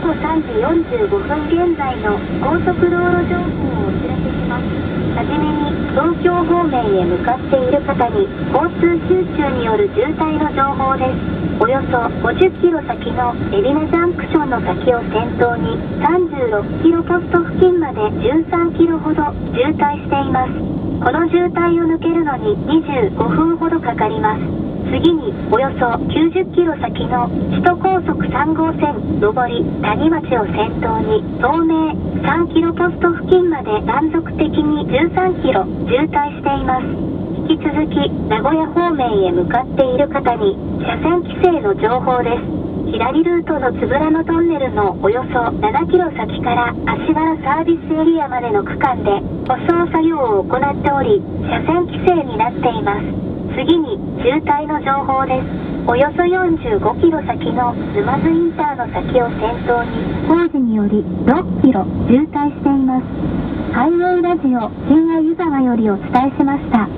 午後3時45分現在の高速道路情報をお知らせします。はじめに東京方面へ向かっている方に交通集中による渋滞の情報です。およそ50キロ先の海老名ジャンクションの先を先頭に36キロポスト付近まで13キロほど渋滞しています。この渋滞を抜けるのに25分ほどかかります。次におよそ90キロ先の首都高速3号線上り谷町を先頭に東名3キロポスト付近まで断続的に13キロ渋滞しています。引き続き名古屋方面へ向かっている方に車線規制の情報です。左ルートのつぶらのトンネルのおよそ7キロ先から足原サービスエリアまでの区間で舗装作業を行っており車線規制になっています。次に渋滞の情報です。およそ45キロ先の沼津インターの先を先頭に工事により6キロ渋滞しています。ハイウェイラジオ新愛湯沢よりお伝えしました。